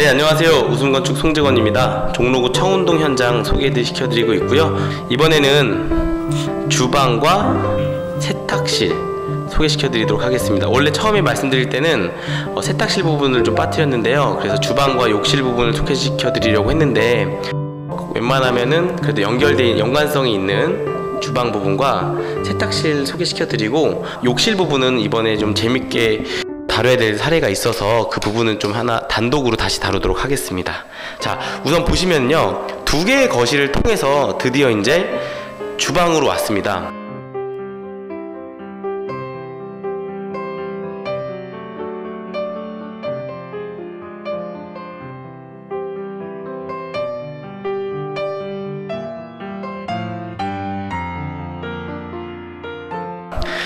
네 안녕하세요. 우승건축 송재건입니다. 종로구 청운동 현장 소개시켜드리고 있고요. 이번에는 주방과 세탁실 소개시켜드리도록 하겠습니다. 원래 처음에 말씀드릴 때는 어, 세탁실 부분을 좀 빠뜨렸는데요. 그래서 주방과 욕실 부분을 소개시켜드리려고 했는데 웬만하면은 그래도 연결된 연관성이 있는 주방 부분과 세탁실 소개시켜드리고 욕실 부분은 이번에 좀 재밌게 다뤄야 될 사례가 있어서 그 부분은 좀 하나 단독으로 다시 다루도록 하겠습니다. 자, 우선 보시면요. 두 개의 거실을 통해서 드디어 이제 주방으로 왔습니다.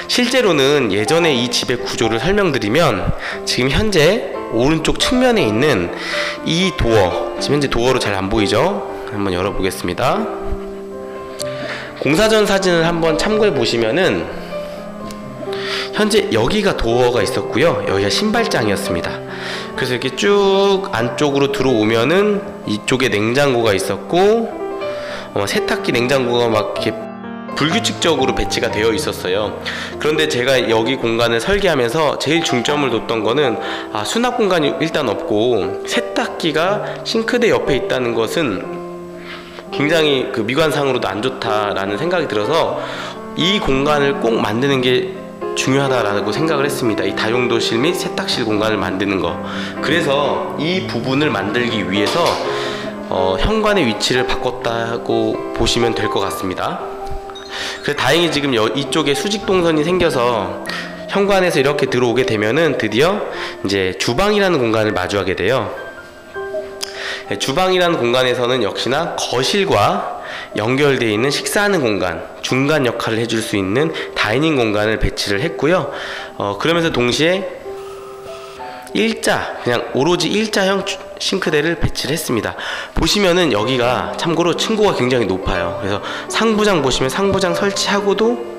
실제로는 예전에 이 집의 구조를 설명드리면 지금 현재 오른쪽 측면에 있는 이 도어 지금 현재 도어로 잘 안 보이죠? 한번 열어보겠습니다. 공사 전 사진을 한번 참고해 보시면은 현재 여기가 도어가 있었고요. 여기가 신발장이었습니다. 그래서 이렇게 쭉 안쪽으로 들어오면은 이쪽에 냉장고가 있었고 어, 세탁기 냉장고가 막 이렇게 불규칙적으로 배치가 되어 있었어요. 그런데 제가 여기 공간을 설계하면서 제일 중점을 뒀던 거는 아, 수납 공간이 일단 없고 세탁기가 싱크대 옆에 있다는 것은 굉장히 그 미관상으로도 안 좋다라는 생각이 들어서 이 공간을 꼭 만드는 게 중요하다라고 생각을 했습니다. 이 다용도실 및 세탁실 공간을 만드는 거. 그래서 이 부분을 만들기 위해서 어, 현관의 위치를 바꿨다고 보시면 될 것 같습니다. 그래서 다행히 지금 여, 이쪽에 수직 동선이 생겨서 현관에서 이렇게 들어오게 되면은 드디어 이제 주방이라는 공간을 마주하게 돼요. 네, 주방이라는 공간에서는 역시나 거실과 연결되어 있는 식사하는 공간, 중간 역할을 해줄 수 있는 다이닝 공간을 배치를 했고요. 어, 그러면서 동시에 일자, 그냥 오로지 일자형 싱크대를 배치를 했습니다. 보시면은 여기가 참고로 층고가 굉장히 높아요. 그래서 상부장 보시면 상부장 설치하고도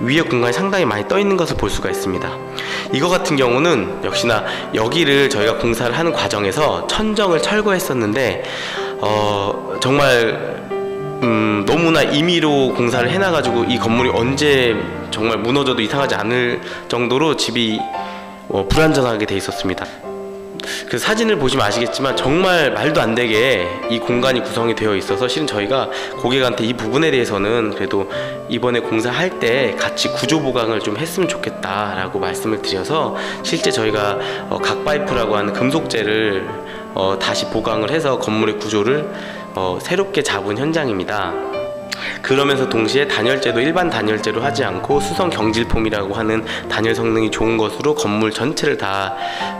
위에 공간이 상당히 많이 떠 있는 것을 볼 수가 있습니다. 이거 같은 경우는 역시나 여기를 저희가 공사를 하는 과정에서 천정을 철거했었는데 어, 정말 음, 너무나 임의로 공사를 해놔가지고 이 건물이 언제 정말 무너져도 이상하지 않을 정도로 집이 어, 불안전하게 돼 있었습니다. 그 사진을 보시면 아시겠지만 정말 말도 안 되게 이 공간이 구성이 되어 있어서 실은 저희가 고객한테 이 부분에 대해서는 그래도 이번에 공사할 때 같이 구조 보강을 좀 했으면 좋겠다라고 말씀을 드려서 실제 저희가 어, 각파이프라고 하는 금속재를 어, 다시 보강을 해서 건물의 구조를 어, 새롭게 잡은 현장입니다. 그러면서 동시에 단열재도 일반 단열재로 하지 않고 수성 경질폼이라고 하는 단열 성능이 좋은 것으로 건물 전체를 다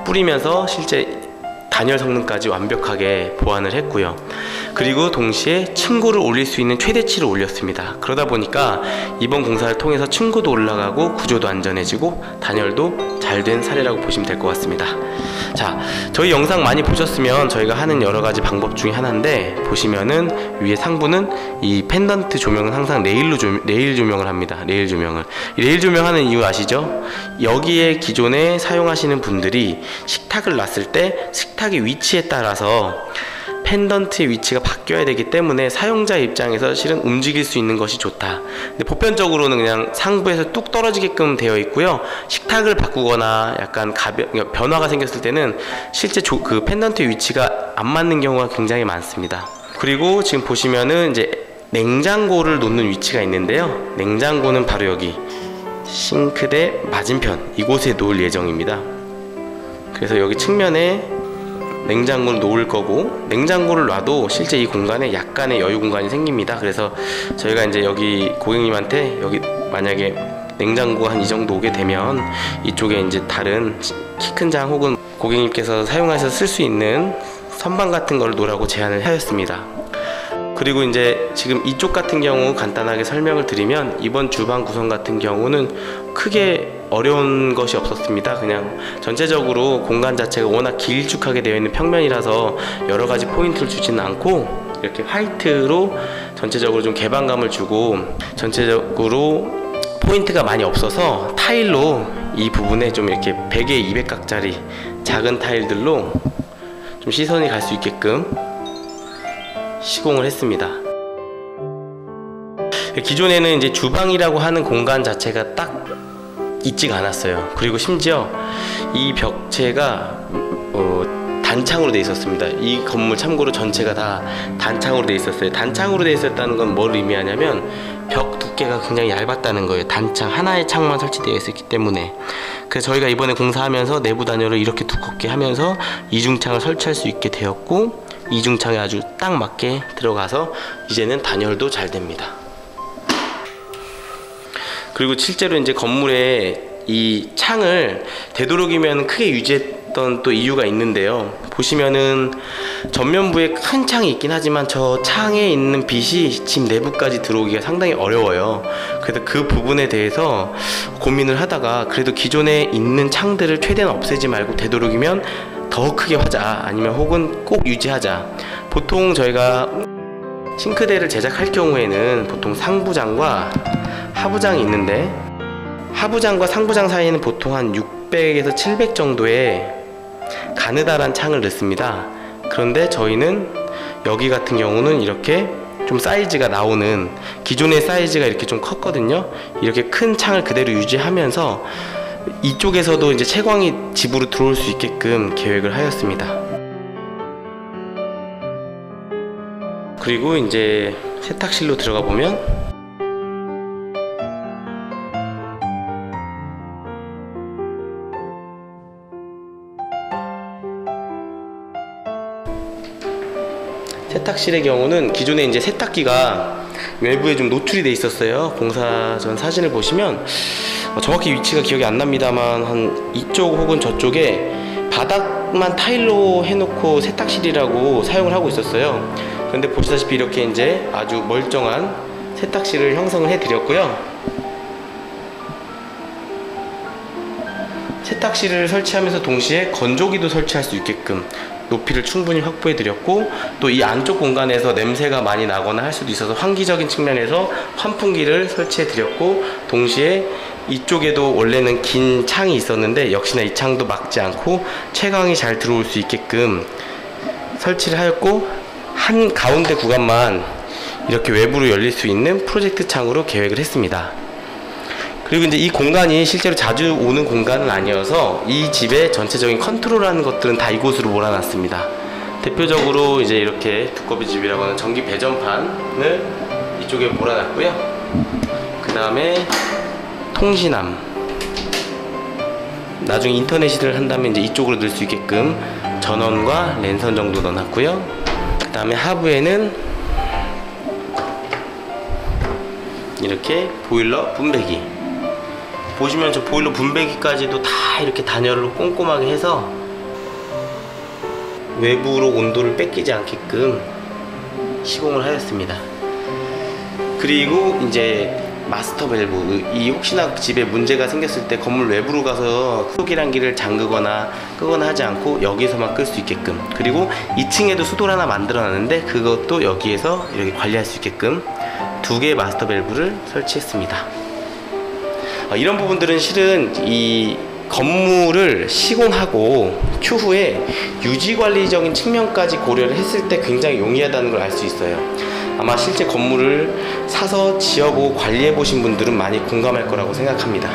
뿌리면서 실제 단열 성능까지 완벽하게 보완을 했고요. 그리고 동시에 층고를 올릴 수 있는 최대치를 올렸습니다. 그러다 보니까 이번 공사를 통해서 층고도 올라가고 구조도 안전해지고 단열도 잘 된 사례라고 보시면 될 것 같습니다. 자, 저희 영상 많이 보셨으면 저희가 하는 여러 가지 방법 중에 하나인데 보시면은 위에 상부는 이 펜던트 조명은 항상 레일로 조, 레일 조명을 합니다. 레일 조명을. 레일 조명하는 이유 아시죠? 여기에 기존에 사용하시는 분들이 식탁을 놨을 때 식탁 의 위치에 따라서 펜던트의 위치가 바뀌어야 되기 때문에 사용자 입장에서 실은 움직일 수 있는 것이 좋다. 근데 보편적으로는 그냥 상부에서 뚝 떨어지게끔 되어 있고요. 식탁을 바꾸거나 약간 가벼, 그러니까 변화가 생겼을 때는 실제 조, 그 펜던트의 위치가 안 맞는 경우가 굉장히 많습니다. 그리고 지금 보시면은 이제 냉장고를 놓는 위치가 있는데요. 냉장고는 바로 여기 싱크대 맞은편 이곳에 놓을 예정입니다. 그래서 여기 측면에 냉장고를 놓을 거고 냉장고를 놔도 실제 이 공간에 약간의 여유 공간이 생깁니다. 그래서 저희가 이제 여기 고객님한테 여기 만약에 냉장고가 한이 정도 오게 되면 이쪽에 이제 다른 키 큰 장 혹은 고객님께서 사용하셔서 쓸 수 있는 선반 같은 걸 놓으라고 제안을 하였습니다. 그리고 이제 지금 이쪽 같은 경우 간단하게 설명을 드리면 이번 주방 구성 같은 경우는 크게 어려운 것이 없었습니다. 그냥 전체적으로 공간 자체가 워낙 길쭉하게 되어 있는 평면이라서 여러 가지 포인트를 주지는 않고 이렇게 화이트로 전체적으로 좀 개방감을 주고 전체적으로 포인트가 많이 없어서 타일로 이 부분에 좀 이렇게 100에 200각짜리 작은 타일들로 좀 시선이 갈 수 있게끔 시공을 했습니다. 기존에는 이제 주방이라고 하는 공간 자체가 딱 있지가 않았어요. 그리고 심지어 이 벽체가 어, 단창으로 돼 있었습니다. 이 건물 참고로 전체가 다 단창으로 돼 있었어요. 단창으로 돼 있었다는 건 뭘 의미하냐면 벽 두께가 굉장히 얇았다는 거예요. 단창 하나의 창만 설치되어 있었기 때문에. 그래서 저희가 이번에 공사하면서 내부 단열을 이렇게 두껍게 하면서 이중창을 설치할 수 있게 되었고 이중창에 아주 딱 맞게 들어가서 이제는 단열도 잘 됩니다. 그리고 실제로 이제 건물에 이 창을 되도록이면 크게 유지했던 또 이유가 있는데요. 보시면은 전면부에 큰 창이 있긴 하지만 저 창에 있는 빛이 집 내부까지 들어오기가 상당히 어려워요. 그래서 그 부분에 대해서 고민을 하다가 그래도 기존에 있는 창들을 최대한 없애지 말고 되도록이면 더 크게 하자 아니면 혹은 꼭 유지하자. 보통 저희가 싱크대를 제작할 경우에는 보통 상부장과 하부장이 있는데 하부장과 상부장 사이에는 보통 한 600에서 700 정도의 가느다란 창을 넣습니다. 그런데 저희는 여기 같은 경우는 이렇게 좀 사이즈가 나오는 기존의 사이즈가 이렇게 좀 컸거든요. 이렇게 큰 창을 그대로 유지하면서 이쪽에서도 이제 채광이 집으로 들어올 수 있게끔 계획을 하였습니다. 그리고 이제 세탁실로 들어가 보면 세탁실의 경우는 기존에 이제 세탁기가 외부에 좀 노출이 돼 있었어요. 공사 전 사진을 보시면 어, 정확히 위치가 기억이 안 납니다만 한 이쪽 혹은 저쪽에 바닥만 타일로 해놓고 세탁실이라고 사용을 하고 있었어요. 그런데 보시다시피 이렇게 이제 아주 멀쩡한 세탁실을 형성을 해드렸고요. 세탁실을 설치하면서 동시에 건조기도 설치할 수 있게끔 높이를 충분히 확보해 드렸고 또 이 안쪽 공간에서 냄새가 많이 나거나 할 수도 있어서 환기적인 측면에서 환풍기를 설치해 드렸고 동시에 이쪽에도 원래는 긴 창이 있었는데 역시나 이 창도 막지 않고 채광이 잘 들어올 수 있게끔 설치를 하였고 한 가운데 구간만 이렇게 외부로 열릴 수 있는 프로젝트 창으로 계획을 했습니다. 그리고 이제 이 공간이 실제로 자주 오는 공간은 아니어서 이 집의 전체적인 컨트롤하는 것들은 다 이곳으로 몰아놨습니다. 대표적으로 이제 이렇게 두꺼비 집이라고 하는 전기 배전판을 이쪽에 몰아놨고요. 그 다음에 통신함. 나중에 인터넷을 한다면 이제 이쪽으로 넣을 수 있게끔 전원과 랜선 정도 넣어놨고요. 그 다음에 하부에는 이렇게 보일러 분배기 보시면 저 보일러 분배기까지도 다 이렇게 단열로 꼼꼼하게 해서 외부로 온도를 뺏기지 않게끔 시공을 하였습니다. 그리고 이제 마스터 밸브 이 혹시나 집에 문제가 생겼을 때 건물 외부로 가서 수도기란기를 잠그거나 끄거나 하지 않고 여기서만 끌 수 있게끔 그리고 2층에도 수도를 하나 만들어 놨는데 그것도 여기에서 이렇게 관리할 수 있게끔 두 개의 마스터 밸브를 설치했습니다. 어, 이런 부분들은 실은 이 건물을 시공하고 추후에 유지 관리적인 측면까지 고려를 했을 때 굉장히 용이하다는 걸 알 수 있어요. 아마 실제 건물을 사서 지어보고 관리해 보신 분들은 많이 공감할 거라고 생각합니다.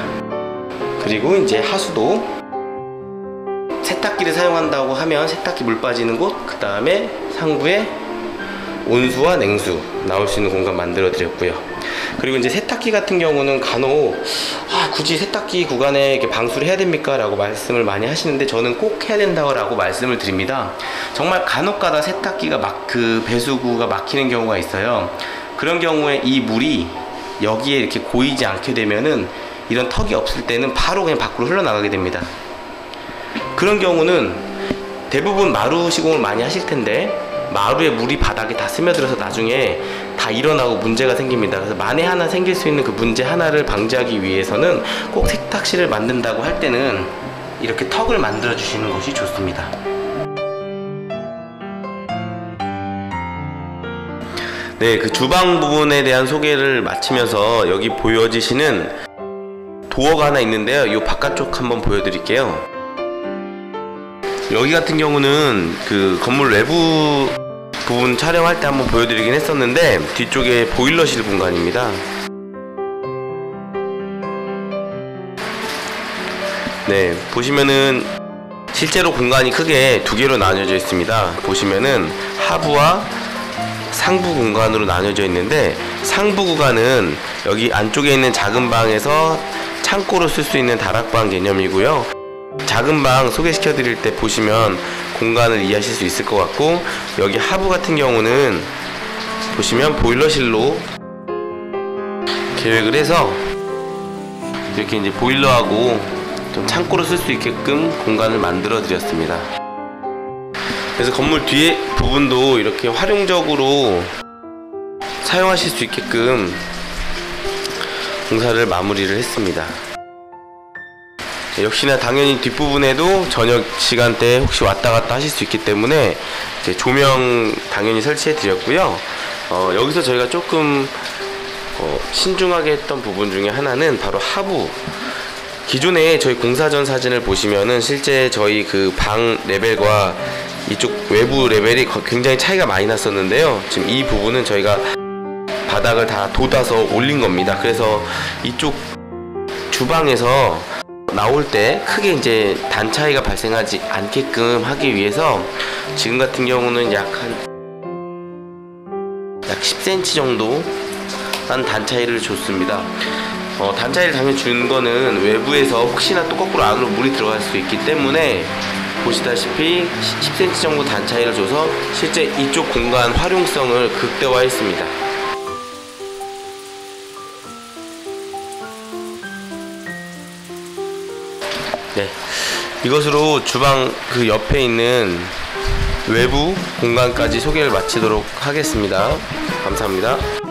그리고 이제 하수도 세탁기를 사용한다고 하면 세탁기 물 빠지는 곳, 그 다음에 상부에 온수와 냉수 나올 수 있는 공간 만들어 드렸고요. 그리고 이제 세탁기 같은 경우는 간혹 아, 굳이 세탁기 구간에 이렇게 방수를 해야 됩니까? 라고 말씀을 많이 하시는데 저는 꼭 해야 된다고 말씀을 드립니다. 정말 간혹 가다 세탁기가 막 그 배수구가 막히는 경우가 있어요. 그런 경우에 이 물이 여기에 이렇게 고이지 않게 되면은 이런 턱이 없을 때는 바로 그냥 밖으로 흘러나가게 됩니다. 그런 경우는 대부분 마루 시공을 많이 하실 텐데 마루에 물이 바닥에 다 스며들어서 나중에 다 일어나고 문제가 생깁니다. 그래서 만에 하나 생길 수 있는 그 문제 하나를 방지하기 위해서는 꼭 세탁실을 만든다고 할 때는 이렇게 턱을 만들어 주시는 것이 좋습니다. 네, 그 주방 부분에 대한 소개를 마치면서 여기 보여지시는 도어가 하나 있는데요. 이 바깥쪽 한번 보여드릴게요. 여기 같은 경우는 그 건물 외부 부분 촬영할 때 한번 보여드리긴 했었는데 뒤쪽에 보일러실 공간입니다. 네, 보시면은 실제로 공간이 크게 두 개로 나뉘어져 있습니다. 보시면은 하부와 상부 공간으로 나뉘어져 있는데 상부 구간은 여기 안쪽에 있는 작은 방에서 창고로 쓸 수 있는 다락방 개념이고요. 작은 방 소개시켜 드릴 때 보시면 공간을 이해하실 수 있을 것 같고 여기 하부 같은 경우는 보시면 보일러실로 계획을 해서 이렇게 이제 보일러하고 좀 창고로 쓸 수 있게끔 공간을 만들어 드렸습니다. 그래서 건물 뒤에 부분도 이렇게 활용적으로 사용하실 수 있게끔 공사를 마무리를 했습니다. 네, 역시나 당연히 뒷부분에도 저녁 시간대에 혹시 왔다 갔다 하실 수 있기 때문에 조명 당연히 설치해 드렸고요. 어, 여기서 저희가 조금 어, 신중하게 했던 부분 중에 하나는 바로 하부 기존에 저희 공사 전 사진을 보시면은 실제 저희 그 방 레벨과 이쪽 외부 레벨이 거- 굉장히 차이가 많이 났었는데요. 지금 이 부분은 저희가 바닥을 다 돋아서 올린 겁니다. 그래서 이쪽 주방에서 나올 때 크게 이제 단 차이가 발생하지 않게끔 하기 위해서 지금 같은 경우는 약 한 약 10cm 정도 한단 차이를 줬습니다. 어, 단 차이를 당연히 준 거는 외부에서 혹시나 또 거꾸로 안으로 물이 들어갈 수 있기 때문에 보시다시피 10cm 정도 단 차이를 줘서 실제 이쪽 공간 활용성을 극대화했습니다. 네. 이것으로 주방 그 옆에 있는 외부 공간까지 소개를 마치도록 하겠습니다. 감사합니다.